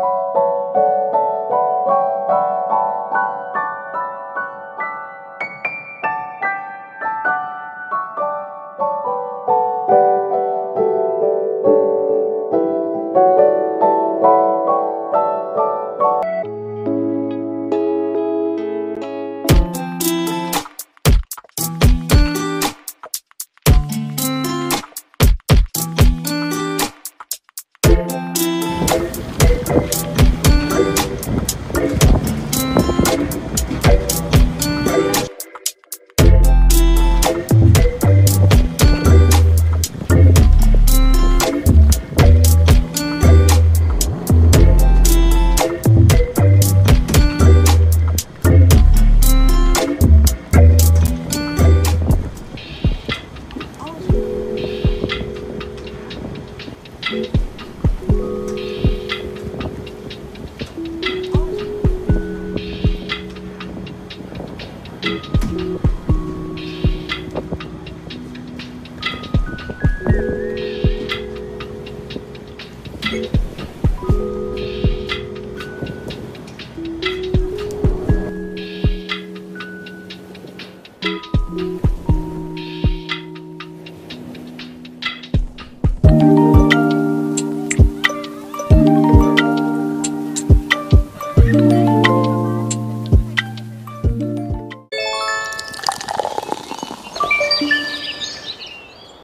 you Thank mm -hmm. you.